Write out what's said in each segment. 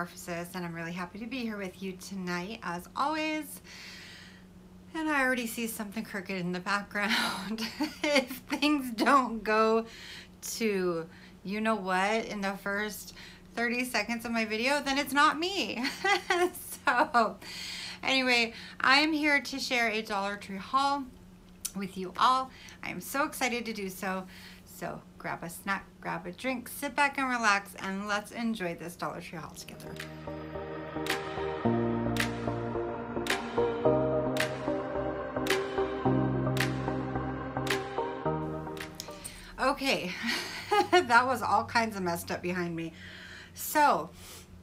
Metamorphosis and I'm really happy to be here with you tonight as always. And I already see something crooked in the background. if things don't go to you know what in the first 30 seconds of my video, then it's not me. so anyway, I'm here to share a Dollar Tree haul with you all. I'm so excited to do so. So grab a snack, grab a drink, sit back and relax, and let's enjoy this Dollar Tree haul together. Okay, that was all kinds of messed up behind me. So,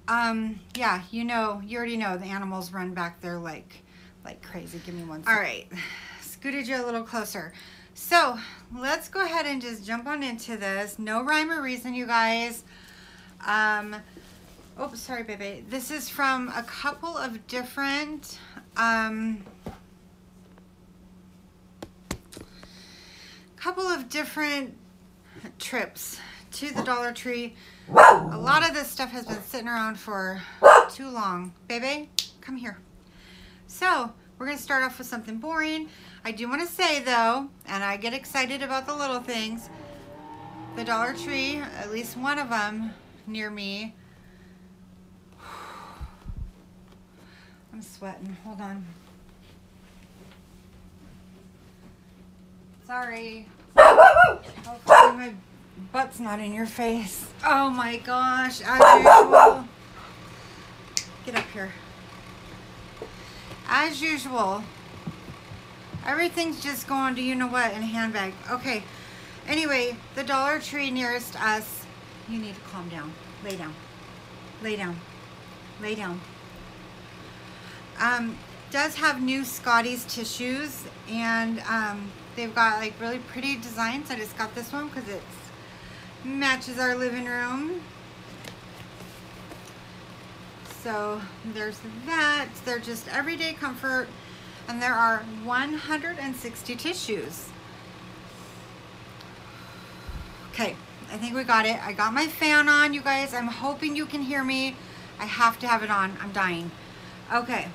um, yeah, you know, you already know the animals run back there like, like crazy. Give me one second. All right, scooted you a little closer. So let's go ahead and just jump on into this. No rhyme or reason, you guys. Um, oh, sorry, baby. This is from a couple of different, um, couple of different trips to the Dollar Tree. A lot of this stuff has been sitting around for too long. Baby, come here. So, we're to start off with something boring. I do want to say though, and I get excited about the little things, the Dollar Tree, at least one of them near me. I'm sweating. Hold on. Sorry. Hopefully my butt's not in your face. Oh my gosh, as usual. Get up here. As usual, Everything's just going to you know what in a handbag. Okay. Anyway, the Dollar Tree nearest us. You need to calm down. Lay down. Lay down. Lay down. Um, does have new Scotties tissues and um, they've got like really pretty designs. I just got this one because it matches our living room. So there's that. They're just everyday comfort and there are 160 tissues. Okay, I think we got it. I got my fan on, you guys. I'm hoping you can hear me. I have to have it on. I'm dying. Okay,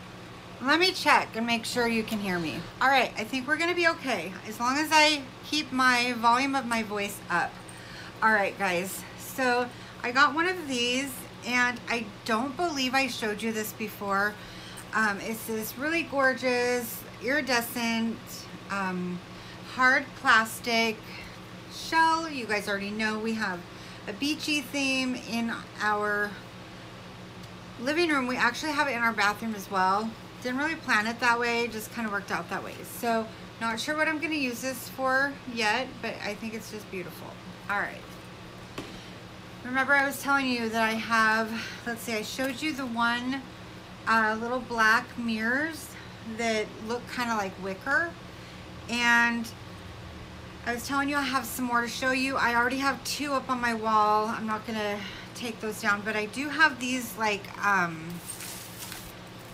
let me check and make sure you can hear me. All right, I think we're gonna be okay as long as I keep my volume of my voice up. All right, guys, so I got one of these and I don't believe I showed you this before. Um, it's this really gorgeous, iridescent, um, hard plastic shell. You guys already know we have a beachy theme in our living room. We actually have it in our bathroom as well. Didn't really plan it that way, just kind of worked out that way. So not sure what I'm gonna use this for yet, but I think it's just beautiful. All right. Remember I was telling you that I have, let's see, I showed you the one uh, little black mirrors that look kind of like wicker. And I was telling you I have some more to show you. I already have two up on my wall. I'm not gonna take those down, but I do have these like, um,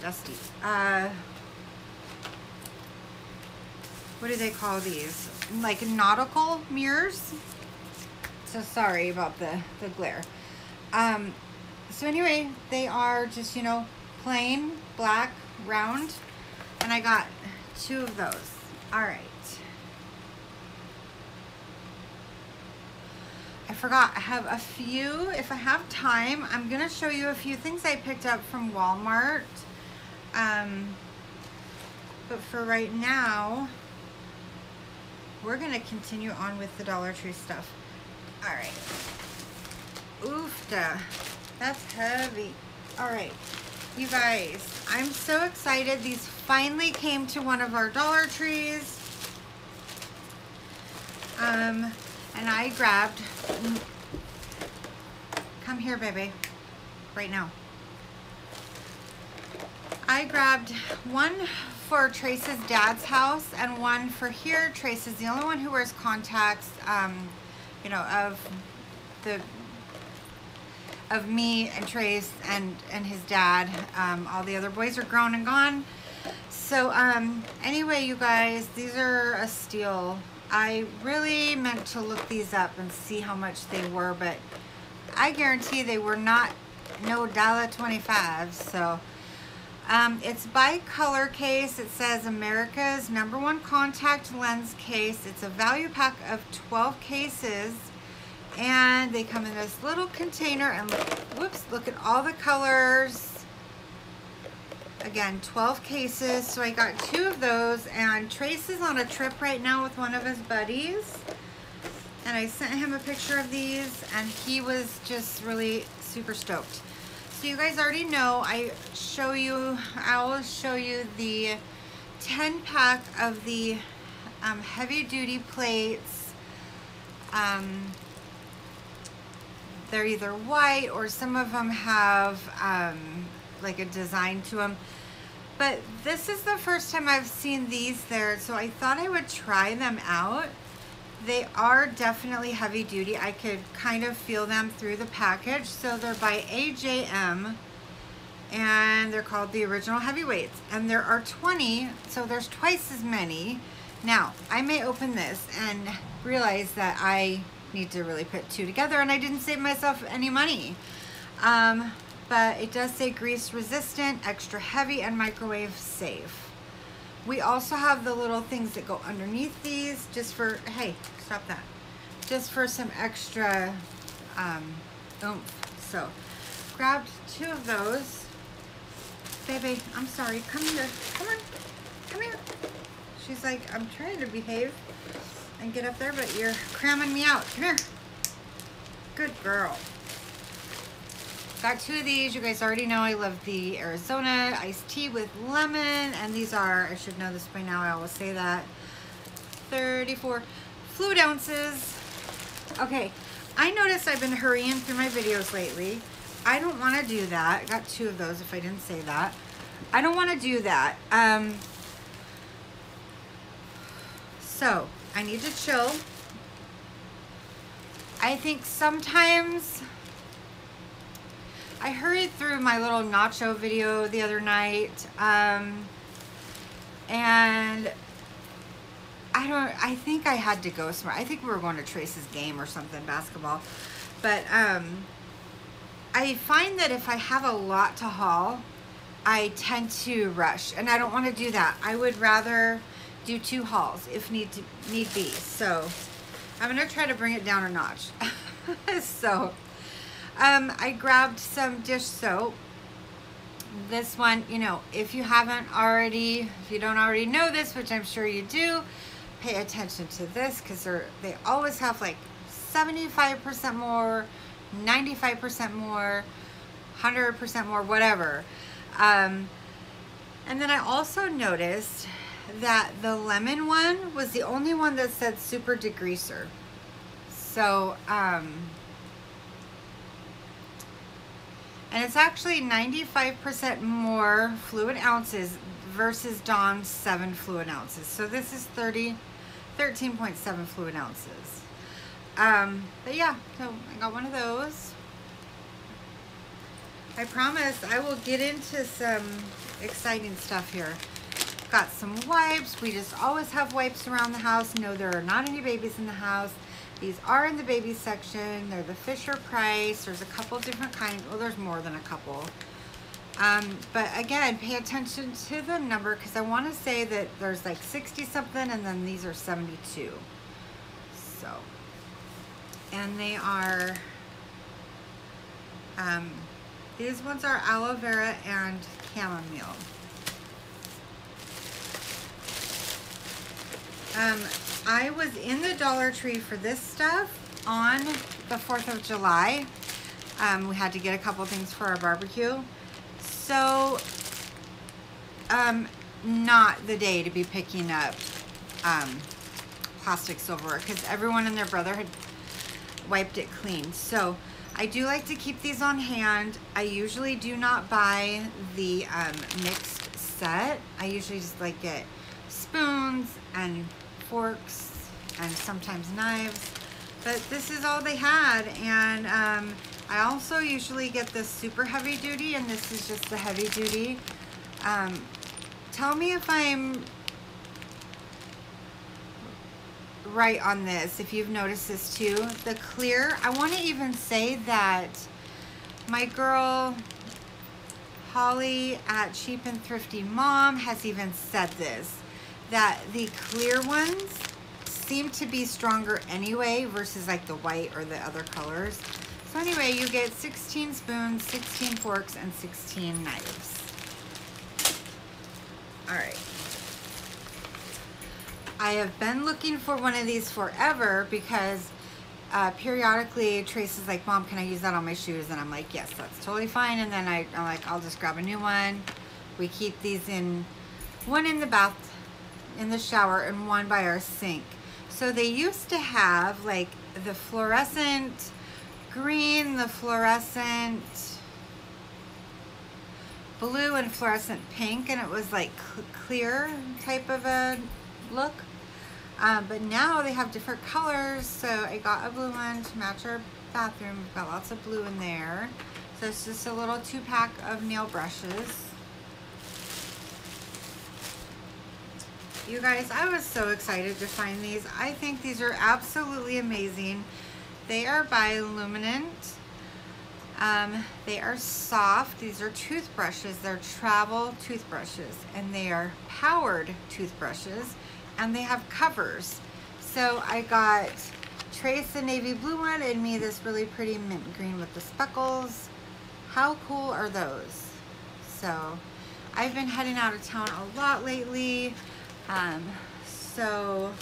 dusty, uh, what do they call these? Like nautical mirrors. So sorry about the, the glare. Um, so anyway, they are just, you know, plain black round and I got two of those. All right. I forgot I have a few, if I have time, I'm gonna show you a few things I picked up from Walmart. Um, but for right now, we're gonna continue on with the Dollar Tree stuff. All right. Oofta, that's heavy. All right. You guys, I'm so excited. These finally came to one of our Dollar Trees. Um, and I grabbed, come here, baby, right now. I grabbed one for Trace's dad's house and one for here. Trace is the only one who wears contacts, um, you know, of the of me and Trace and, and his dad. Um, all the other boys are grown and gone. So um, anyway, you guys, these are a steal. I really meant to look these up and see how much they were, but I guarantee they were not no dollar 25. So um, it's by color case. It says America's number one contact lens case. It's a value pack of 12 cases. And they come in this little container and whoops, look at all the colors. Again 12 cases. So I got two of those and Trace is on a trip right now with one of his buddies. And I sent him a picture of these and he was just really super stoked. So you guys already know I show you I will show you the 10 pack of the um, heavy duty plates. Um, they're either white or some of them have um, like a design to them. But this is the first time I've seen these there, so I thought I would try them out. They are definitely heavy duty. I could kind of feel them through the package. So they're by AJM and they're called the original heavyweights. And there are 20, so there's twice as many. Now, I may open this and realize that I need to really put two together and I didn't save myself any money. Um, but it does say grease resistant, extra heavy, and microwave safe. We also have the little things that go underneath these just for, hey, stop that. Just for some extra um, oomph. So, grabbed two of those. Baby, I'm sorry, come here, come on, come here. She's like, I'm trying to behave and get up there, but you're cramming me out. Come here. Good girl. Got two of these. You guys already know I love the Arizona iced tea with lemon. And these are, I should know this by now, I always say that, 34 fluid ounces. Okay, I noticed I've been hurrying through my videos lately. I don't want to do that. I got two of those if I didn't say that. I don't want to do that. Um, so, I need to chill. I think sometimes I hurried through my little nacho video the other night. Um, and I don't, I think I had to go somewhere. I think we were going to Trace's game or something, basketball. But um, I find that if I have a lot to haul, I tend to rush. And I don't want to do that. I would rather do two hauls if need to need be. So I'm to try to bring it down a notch. so um, I grabbed some dish soap. This one, you know, if you haven't already, if you don't already know this, which I'm sure you do, pay attention to this because they're they always have like 75% more, 95% more, 100% more, whatever. Um, and then I also noticed that the lemon one was the only one that said super degreaser. So, um, And it's actually 95% more fluid ounces versus Dawn's 7 fluid ounces. So this is 30, 13.7 fluid ounces. Um, but yeah, so I got one of those. I promise I will get into some exciting stuff here. Got some wipes. We just always have wipes around the house. No, there are not any babies in the house. These are in the baby section. They're the Fisher Price. There's a couple different kinds. Well, there's more than a couple. Um, but again, pay attention to the number because I want to say that there's like 60 something and then these are 72. So, and they are, um, these ones are aloe vera and chamomile. Um, I was in the Dollar Tree for this stuff on the 4th of July. Um, we had to get a couple things for our barbecue. So, um, not the day to be picking up um, plastic silverware because everyone and their brother had wiped it clean. So, I do like to keep these on hand. I usually do not buy the um, mixed set. I usually just like get spoons and forks and sometimes knives. But this is all they had. And um, I also usually get this super heavy duty and this is just the heavy duty. Um, tell me if I'm right on this, if you've noticed this too. The clear, I want to even say that my girl Holly at Cheap and Thrifty Mom has even said this, that the clear ones seem to be stronger anyway versus like the white or the other colors. So anyway, you get 16 spoons, 16 forks, and 16 knives. All right. I have been looking for one of these forever because uh, periodically Trace is like, Mom, can I use that on my shoes? And I'm like, yes, that's totally fine. And then I, I'm like, I'll just grab a new one. We keep these in, one in the bath, in the shower, and one by our sink. So they used to have like the fluorescent green, the fluorescent blue, and fluorescent pink, and it was like clear type of a look. Um, but now they have different colors, so I got a blue one to match our bathroom. We've got lots of blue in there. So it's just a little two pack of nail brushes. You guys, I was so excited to find these. I think these are absolutely amazing. They are by Luminant. Um, they are soft. These are toothbrushes. They're travel toothbrushes and they are powered toothbrushes and they have covers. So I got Trace the navy blue one and me this really pretty mint green with the speckles. How cool are those? So I've been heading out of town a lot lately. Um, so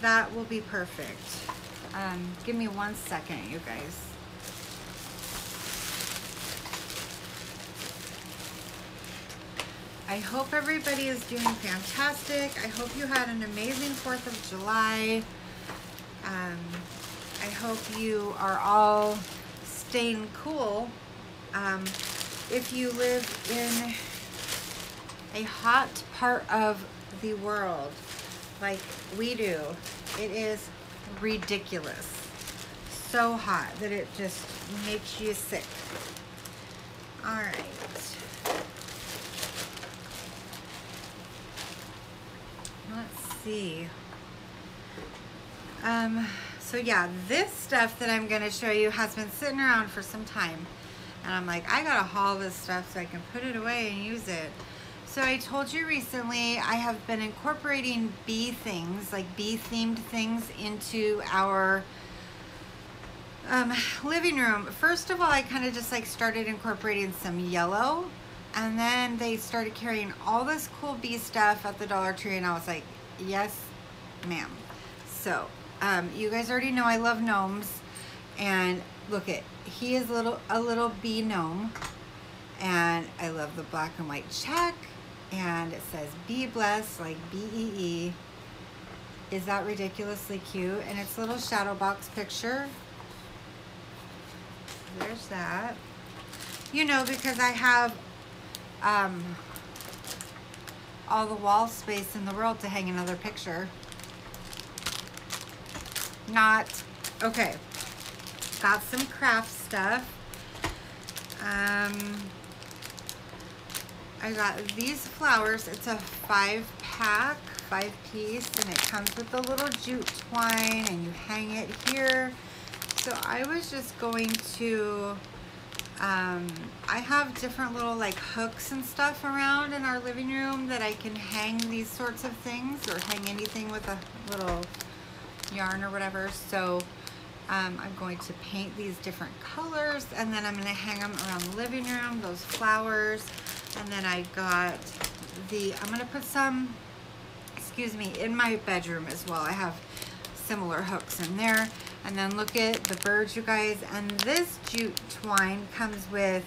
that will be perfect. Um, give me one second, you guys. I hope everybody is doing fantastic. I hope you had an amazing 4th of July. Um, I hope you are all staying cool. Um, if you live in a hot part of the world like we do, it is ridiculous. So hot that it just makes you sick. All right. Let's see. Um, so yeah, this stuff that I'm gonna show you has been sitting around for some time. And I'm like, I gotta haul this stuff so I can put it away and use it. So I told you recently I have been incorporating bee things, like bee themed things into our um, living room. First of all, I kind of just like started incorporating some yellow and then they started carrying all this cool bee stuff at the Dollar Tree and I was like, yes, ma'am. So um, you guys already know I love gnomes and look at, he is a little, a little bee gnome and I love the black and white check and it says be blessed like B-E-E. -E. Is that ridiculously cute? And it's a little shadow box picture. There's that. You know, because I have um, all the wall space in the world to hang another picture. Not, okay. Got some craft stuff. Um, I got these flowers. It's a five pack, five piece, and it comes with a little jute twine and you hang it here. So I was just going to, um, I have different little like hooks and stuff around in our living room that I can hang these sorts of things or hang anything with a little yarn or whatever. So um, I'm going to paint these different colors and then I'm going to hang them around the living room, those flowers. And then I got the, I'm gonna put some, excuse me, in my bedroom as well. I have similar hooks in there. And then look at the birds, you guys. And this jute twine comes with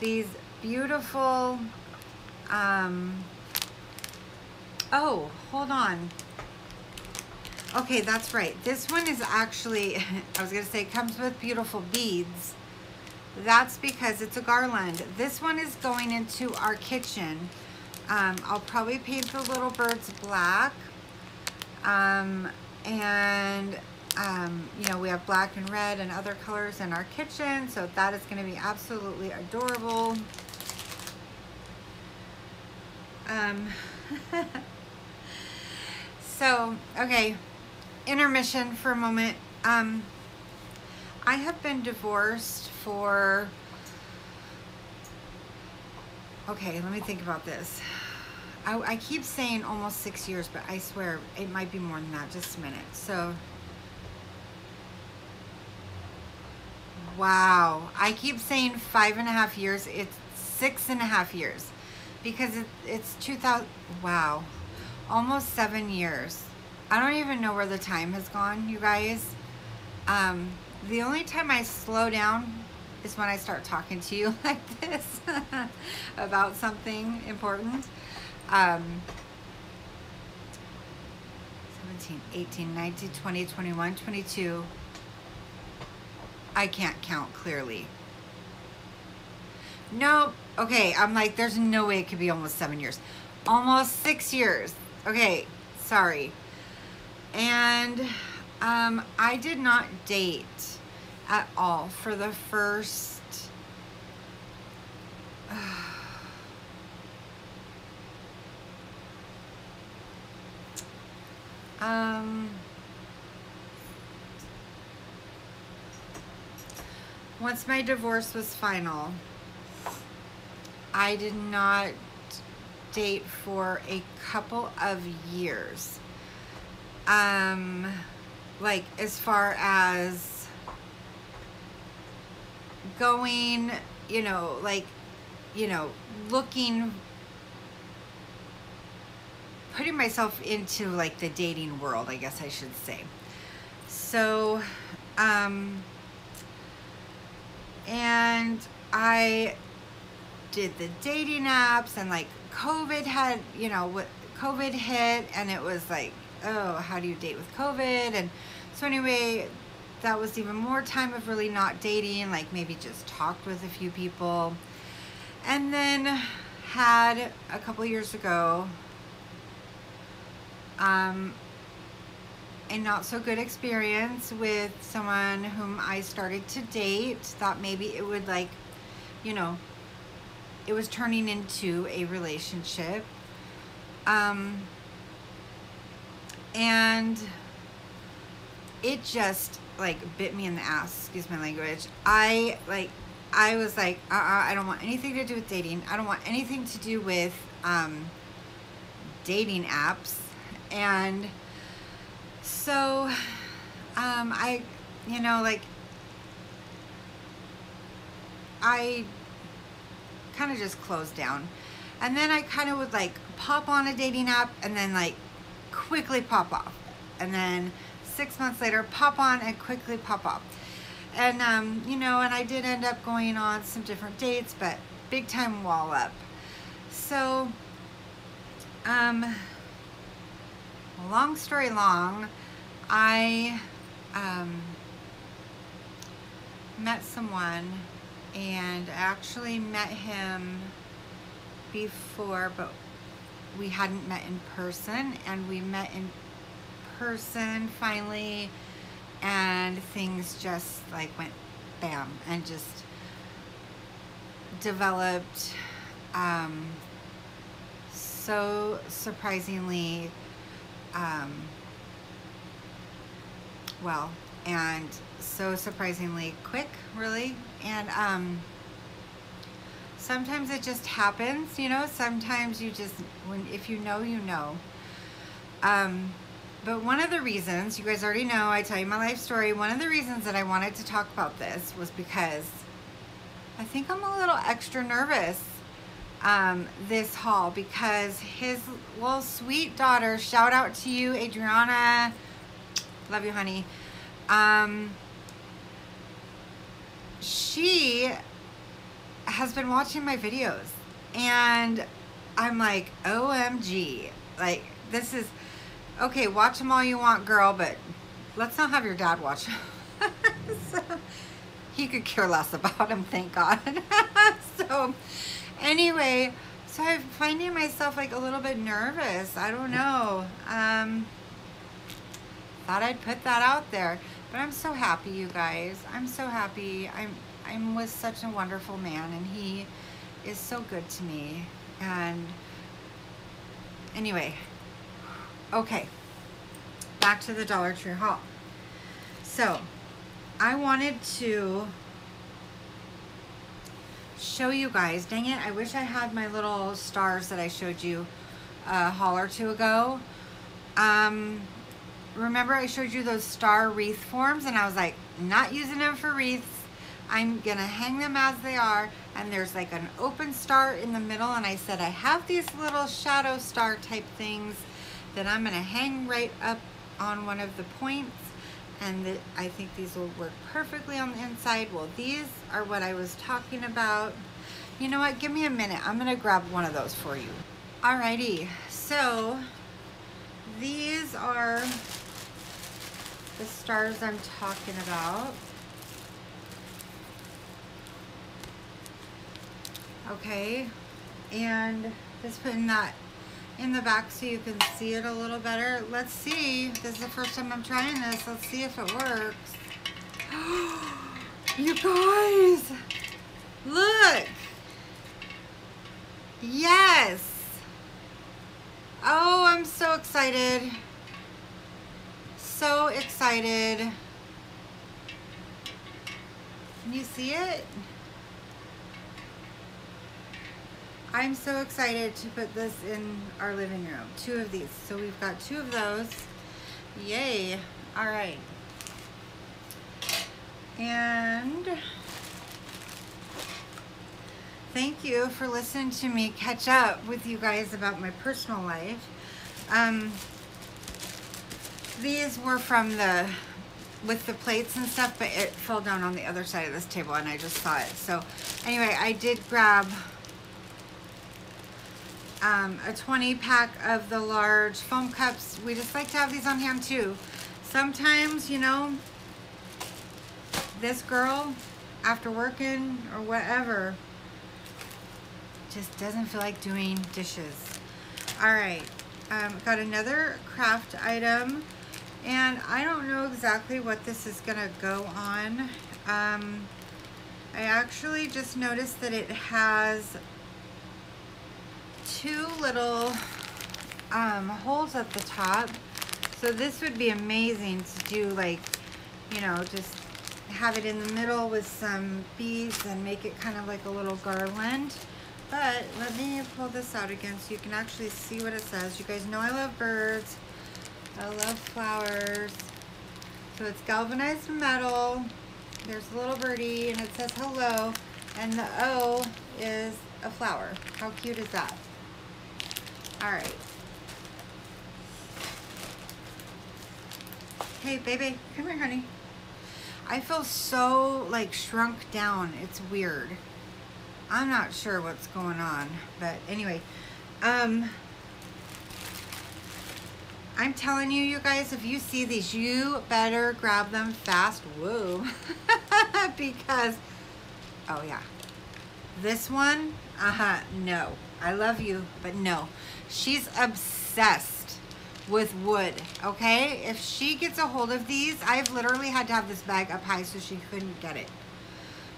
these beautiful, um, oh, hold on. Okay, that's right. This one is actually, I was gonna say, comes with beautiful beads. That's because it's a garland. This one is going into our kitchen. Um, I'll probably paint the little birds black. Um, and, um, you know, we have black and red and other colors in our kitchen. So that is going to be absolutely adorable. Um, so, okay, intermission for a moment. I have been divorced for. Okay, let me think about this. I, I keep saying almost six years, but I swear it might be more than that. Just a minute. So. Wow. I keep saying five and a half years. It's six and a half years because it, it's 2000. Wow. Almost seven years. I don't even know where the time has gone, you guys. Um, the only time I slow down is when I start talking to you like this about something important. Um, 17, 18, 19, 20, 21, 22. I can't count clearly. Nope. Okay, I'm like, there's no way it could be almost seven years. Almost six years. Okay, sorry. And um, I did not date at all for the first. um, once my divorce was final, I did not date for a couple of years. Um, like as far as going, you know, like, you know, looking, putting myself into like the dating world, I guess I should say. So, um, and I did the dating apps and like COVID had, you know, what COVID hit and it was like, oh, how do you date with COVID? And so anyway, that was even more time of really not dating, like maybe just talked with a few people. And then had a couple years ago um, a not so good experience with someone whom I started to date. Thought maybe it would like, you know, it was turning into a relationship. Um, and it just like bit me in the ass, excuse my language. I like, I was like, uh, uh I don't want anything to do with dating. I don't want anything to do with um, dating apps. And so, um, I, you know, like, I kind of just closed down. And then I kind of would like pop on a dating app and then like quickly pop off. And then six months later, pop on and quickly pop off. And, um, you know, and I did end up going on some different dates, but big time wall up. So, um, long story long, I um, met someone and actually met him before, but we hadn't met in person, and we met in person finally, and things just like went bam and just developed um, so surprisingly um, well and so surprisingly quick really and um, sometimes it just happens, you know, sometimes you just, when if you know, you know. Um, but one of the reasons, you guys already know, I tell you my life story, one of the reasons that I wanted to talk about this was because I think I'm a little extra nervous um, this haul because his little sweet daughter, shout out to you, Adriana, love you, honey. Um, she has been watching my videos and I'm like, OMG, like this is, okay, watch them all you want, girl, but let's not have your dad watch so, he could care less about him, thank God. so anyway, so I'm finding myself like a little bit nervous. I don't know. Um, thought I'd put that out there. But I'm so happy, you guys. I'm so happy. I'm I'm with such a wonderful man, and he is so good to me. And anyway, okay. back to the Dollar Tree haul. So, I wanted to show you guys. Dang it, I wish I had my little stars that I showed you a haul or two ago. Um, remember I showed you those star wreath forms and I was like, not using them for wreaths. I'm gonna hang them as they are and there's like an open star in the middle and I said I have these little shadow star type things that I'm gonna hang right up on one of the points and I think these will work perfectly on the inside. Well, these are what I was talking about. You know what, give me a minute. I'm gonna grab one of those for you. Alrighty, so these are the stars I'm talking about. Okay, and just putting that in the back so you can see it a little better. Let's see. This is the first time I'm trying this. Let's see if it works. you guys, look. Yes. Oh, I'm so excited. So excited. Can you see it? I'm so excited to put this in our living room. Two of these. So we've got two of those. Yay. All right. And thank you for listening to me catch up with you guys about my personal life. Um, these were from the with the plates and stuff, but it fell down on the other side of this table and I just saw it. So anyway, I did grab um, a 20 pack of the large foam cups. We just like to have these on hand too. Sometimes, you know, this girl, after working or whatever, just doesn't feel like doing dishes. All right, um, got another craft item and I don't know exactly what this is gonna go on. Um, I actually just noticed that it has two little um, holes at the top. So this would be amazing to do like, you know, just have it in the middle with some beads and make it kind of like a little garland. But let me pull this out again so you can actually see what it says. You guys know I love birds. I love flowers. So it's galvanized metal. There's a little birdie and it says hello. And the O is a flower. How cute is that? All right. Hey, baby, come here, honey. I feel so like shrunk down. It's weird. I'm not sure what's going on, but anyway, um, I'm telling you, you guys, if you see these, you better grab them fast. Whoa. because, oh yeah, this one, uh-huh, no. I love you, but no. She's obsessed with wood, okay? If she gets a hold of these, I've literally had to have this bag up high so she couldn't get it.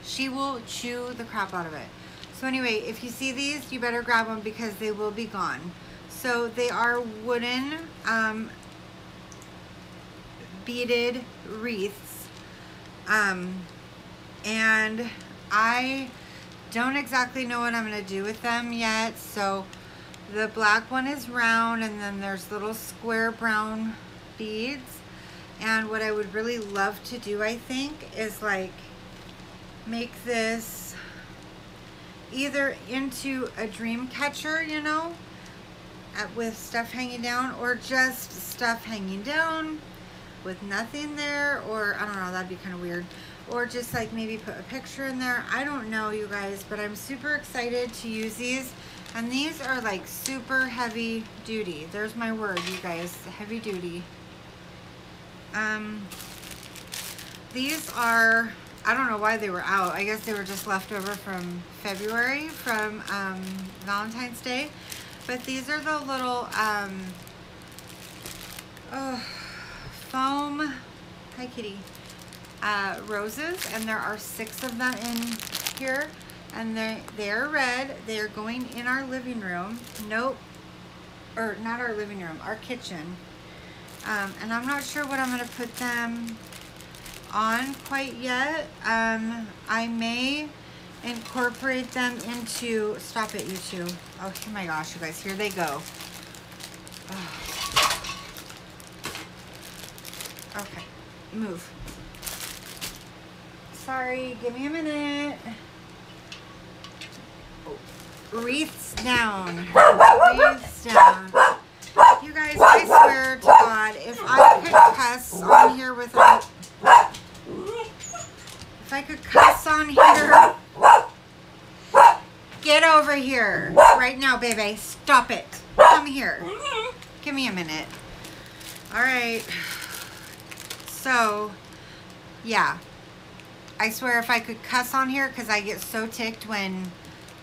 She will chew the crap out of it. So anyway, if you see these, you better grab them because they will be gone. So they are wooden um, beaded wreaths. Um, and I don't exactly know what I'm going to do with them yet. So the black one is round and then there's little square brown beads. And what I would really love to do, I think, is like make this either into a dream catcher, you know, with stuff hanging down or just stuff hanging down with nothing there or I don't know, that'd be kind of weird. Or just like maybe put a picture in there. I don't know, you guys, but I'm super excited to use these. And these are like super heavy duty. There's my word, you guys, heavy duty. Um, these are, I don't know why they were out. I guess they were just left over from February, from um, Valentine's Day. But these are the little um, oh, foam, hi kitty, uh, roses. And there are six of them in here and they they're red. They're going in our living room. Nope, or not our living room, our kitchen. Um, and I'm not sure what I'm going to put them on quite yet. Um, I may incorporate them into, stop it you two. Oh my gosh, you guys, here they go. Oh. Okay, move. Sorry, give me a minute. Wreaths down. Wreaths down. You guys, I swear to God, if I could cuss on here without... If I could cuss on here... Get over here. Right now, baby. Stop it. Come here. Give me a minute. All right. So, yeah. I swear if I could cuss on here, because I get so ticked when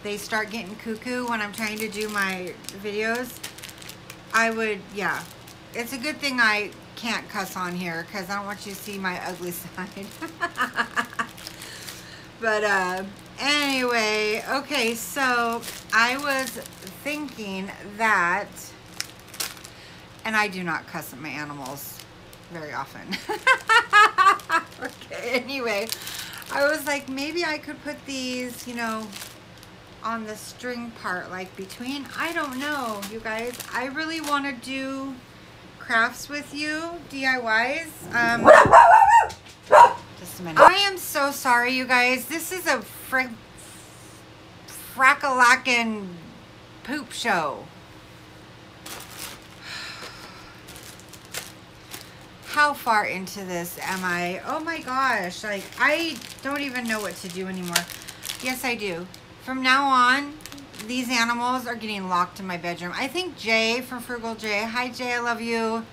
they start getting cuckoo when I'm trying to do my videos, I would, yeah. It's a good thing I can't cuss on here, because I don't want you to see my ugly side. but, uh, anyway, okay, so I was thinking that, and I do not cuss at my animals very often. okay, anyway, I was like, maybe I could put these, you know, on the string part, like between, I don't know, you guys. I really want to do crafts with you, DIYs. Um, just a minute. I am so sorry, you guys. This is a frick, frackalackin poop show. how far into this am I? Oh my gosh, like I don't even know what to do anymore. Yes, I do. From now on, these animals are getting locked in my bedroom. I think Jay from Frugal Jay, hi Jay, I love you,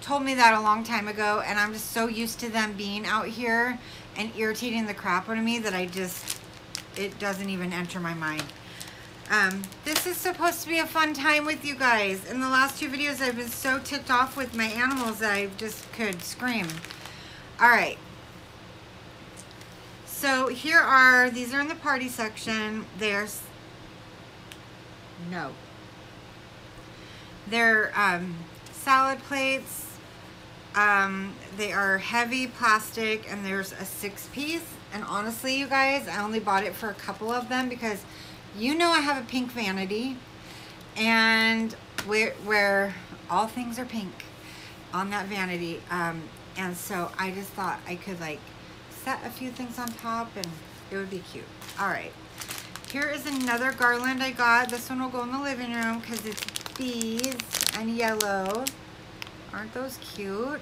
told me that a long time ago and I'm just so used to them being out here and irritating the crap out of me that I just, it doesn't even enter my mind. Um, this is supposed to be a fun time with you guys. In the last two videos, I've been so ticked off with my animals that I just could scream. All right. So here are, these are in the party section. There's, no. They're um, salad plates. Um, they are heavy plastic and there's a six piece. And honestly, you guys, I only bought it for a couple of them because you know I have a pink vanity and where, where all things are pink on that vanity. Um, and so I just thought I could like set a few things on top and it would be cute. All right. Here is another garland I got. This one will go in the living room because it's bees and yellow. Aren't those cute?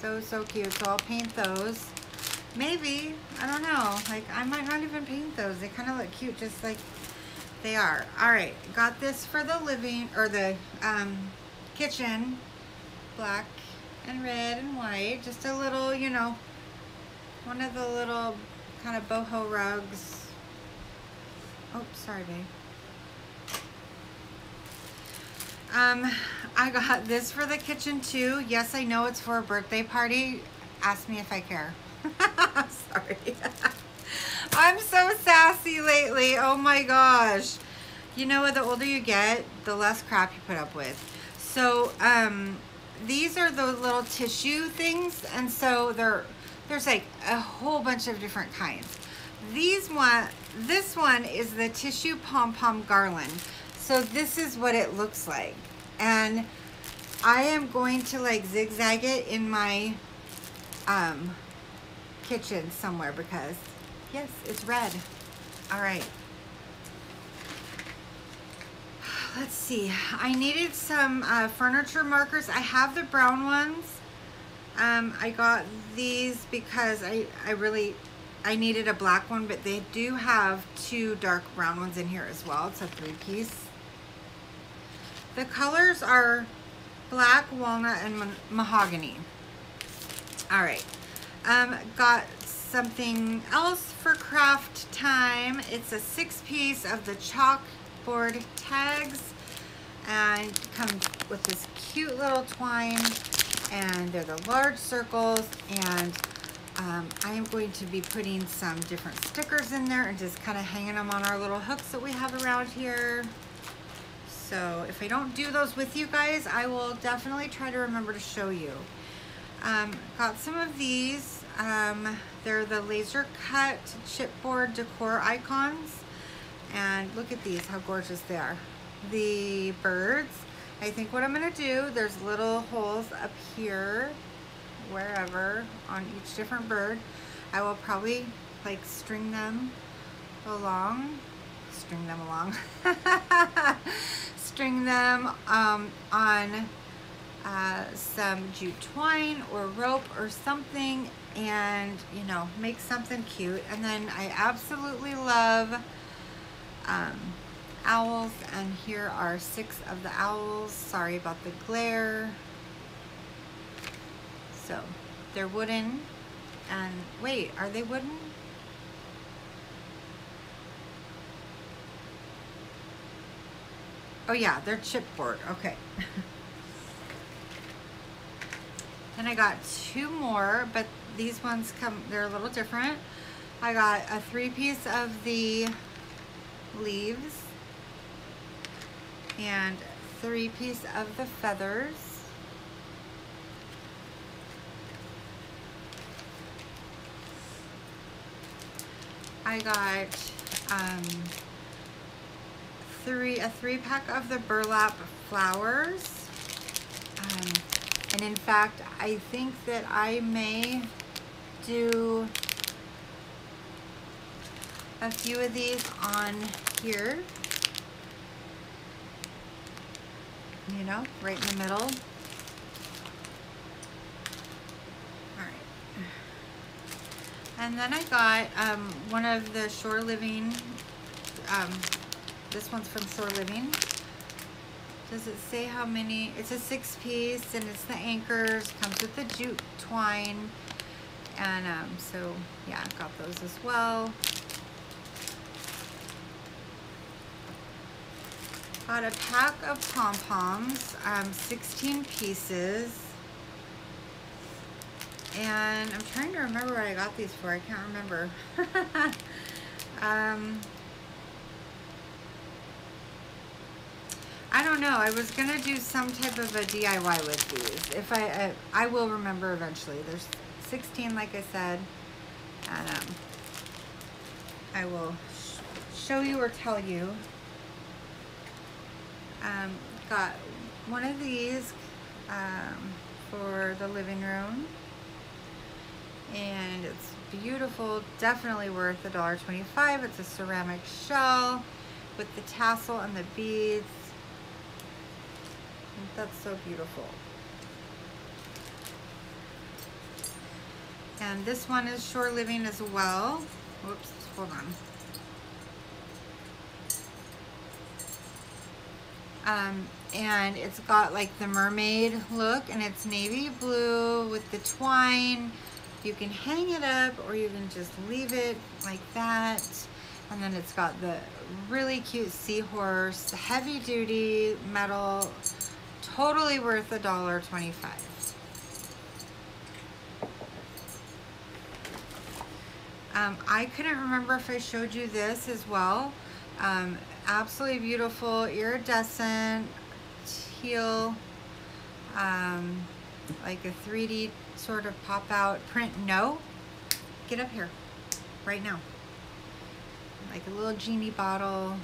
So, so cute. So I'll paint those. Maybe. I don't know. Like, I might not even paint those. They kind of look cute just like they are. All right. Got this for the living, or the um, kitchen. Black and red and white. Just a little, you know, one of the little kind of boho rugs. Oh, sorry, babe. Um, I got this for the kitchen too. Yes, I know it's for a birthday party. Ask me if I care. Sorry. I'm so sassy lately. Oh my gosh. You know what? The older you get, the less crap you put up with. So, um, these are those little tissue things. And so they're, there's like a whole bunch of different kinds. These one, this one is the tissue pom-pom garland. So this is what it looks like. And I am going to like zigzag it in my um, kitchen somewhere because, yes, it's red. All right. Let's see. I needed some uh, furniture markers. I have the brown ones. Um, I got these because I, I really, I needed a black one, but they do have two dark brown ones in here as well. It's a three piece. The colors are black, walnut, and mahogany. All right. Um, got something else for craft time. It's a six piece of the chalkboard tags and comes with this cute little twine and they're the large circles and um, I am going to be putting some different stickers in there and just kind of hanging them on our little hooks that we have around here. So if I don't do those with you guys, I will definitely try to remember to show you. Um, got some of these. Um, they're the laser cut chipboard decor icons. And look at these, how gorgeous they are. The birds. I think what I'm gonna do, there's little holes up here, wherever, on each different bird. I will probably like string them along, string them along, string them um, on uh, some jute twine or rope or something and you know make something cute and then I absolutely love um, owls and here are six of the owls. Sorry about the glare. So they're wooden. And wait are they wooden? Oh yeah they're chipboard. Okay. Then I got two more but these ones come they're a little different. I got a three piece of the leaves and three piece of the feathers. I got um, three a three pack of the burlap flowers. Um, and in fact, I think that I may do a few of these on here. You know, right in the middle. All right. And then I got um, one of the Shore Living, um, this one's from Shore Living. Does it say how many? It's a six piece and it's the anchors, comes with the jute twine. And um, so, yeah, I got those as well. Got a pack of pom-poms, um, 16 pieces. And I'm trying to remember what I got these for. I can't remember. um, I don't know. I was going to do some type of a DIY with these. If I, I, I will remember eventually. There's 16, like I said. And um, I will sh show you or tell you um, got one of these um, for the living room. And it's beautiful, definitely worth $1.25. It's a ceramic shell with the tassel and the beads. That's so beautiful. And this one is Shore Living as well. Whoops, hold on. Um, and it's got like the mermaid look and it's navy blue with the twine. You can hang it up or you can just leave it like that. And then it's got the really cute seahorse, heavy duty metal, totally worth a dollar twenty-five. Um, I couldn't remember if I showed you this as well. Um, absolutely beautiful iridescent teal um, like a 3D sort of pop out print. No get up here right now. Like a little genie bottle.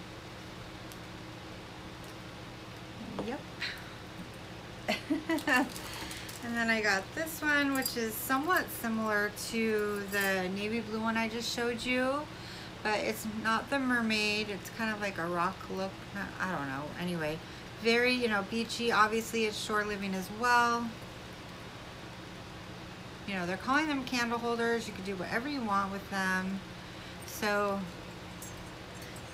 Yep. And then I got this one which is somewhat similar to the navy blue one I just showed you but it's not the mermaid. It's kind of like a rock look. I don't know. Anyway, very, you know, beachy. Obviously, it's shore living as well. You know, they're calling them candle holders. You can do whatever you want with them. So,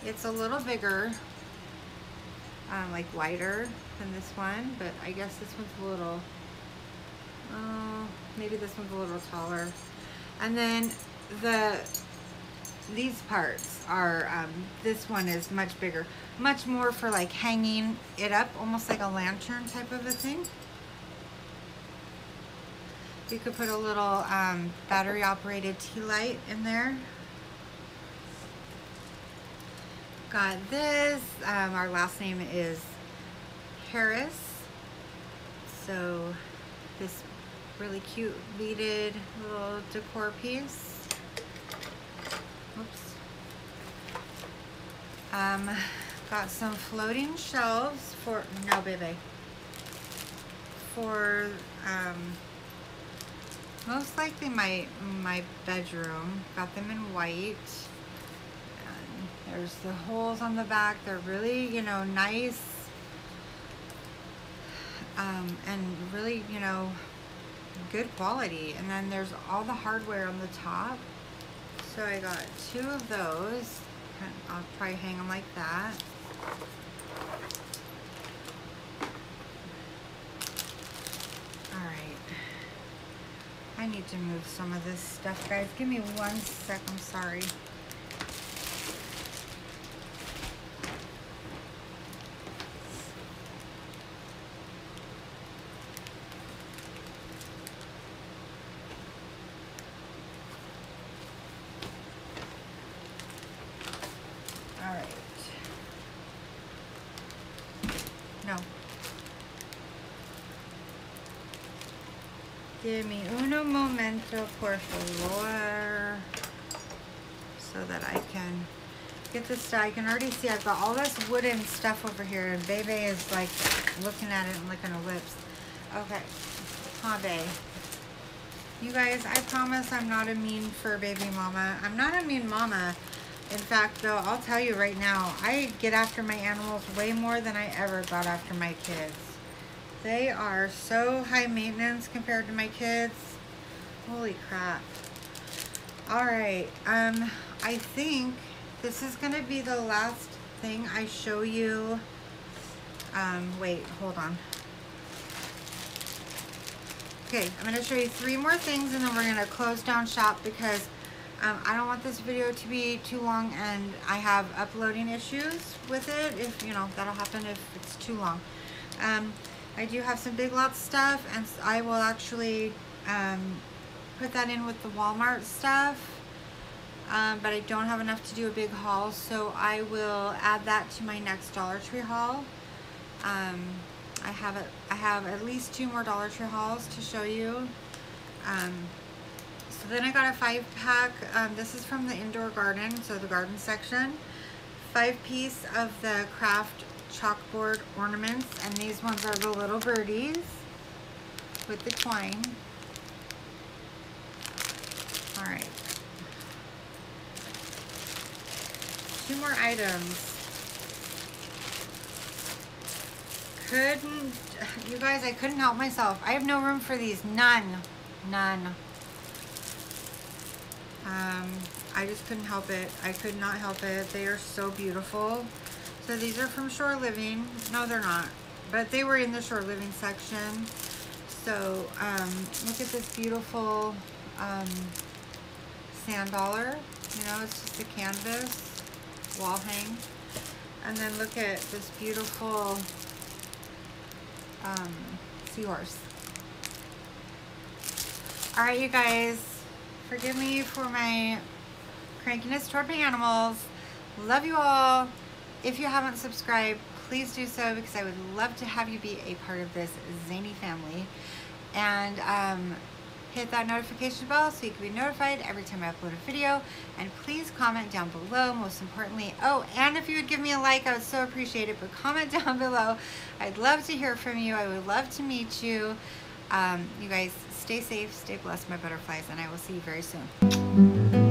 it's a little bigger, um, like wider than this one, but I guess this one's a little, oh, maybe this one's a little taller. And then the these parts are, um, this one is much bigger. Much more for like hanging it up, almost like a lantern type of a thing. You could put a little um, battery operated tea light in there. Got this, um, our last name is Harris. So this really cute beaded little decor piece. Oops. Um, got some floating shelves for, no baby, for um, most likely my my bedroom. Got them in white. And there's the holes on the back. They're really, you know, nice. Um, and really, you know, good quality. And then there's all the hardware on the top. So I got two of those. I'll probably hang them like that. Alright. I need to move some of this stuff, guys. Give me one sec. I'm sorry. Give me uno momento, por favor. So that I can get this done. I can already see I've got all this wooden stuff over here. And Bebe is like looking at it and licking her lips. Okay. Huh, Bae. You guys, I promise I'm not a mean fur baby mama. I'm not a mean mama. In fact, though, I'll tell you right now, I get after my animals way more than I ever got after my kids. They are so high maintenance compared to my kids. Holy crap. All right, um, I think this is gonna be the last thing I show you. Um, wait, hold on. Okay, I'm gonna show you three more things and then we're gonna close down shop because um, I don't want this video to be too long and I have uploading issues with it. If, you know, that'll happen if it's too long. Um, I do have some Big Lots stuff and I will actually um, put that in with the Walmart stuff. Um, but I don't have enough to do a big haul, so I will add that to my next Dollar Tree haul. Um, I have a, I have at least two more Dollar Tree hauls to show you. Um, so then I got a five pack. Um, this is from the indoor garden, so the garden section. Five piece of the craft chalkboard ornaments and these ones are the little birdies with the twine. All right. Two more items. Couldn't, you guys, I couldn't help myself. I have no room for these. None. None. Um, I just couldn't help it. I could not help it. They are so beautiful. So these are from Shore Living. No, they're not. But they were in the Shore Living section. So um, look at this beautiful um, sand dollar. You know, it's just a canvas wall hang. And then look at this beautiful um, seahorse. All right, you guys, forgive me for my crankiness toward my animals. Love you all. If you haven't subscribed, please do so because I would love to have you be a part of this zany family. And um, hit that notification bell so you can be notified every time I upload a video. And please comment down below, most importantly. Oh, and if you would give me a like, I would so appreciate it. But comment down below. I'd love to hear from you. I would love to meet you. Um, you guys stay safe, stay blessed, my butterflies, and I will see you very soon.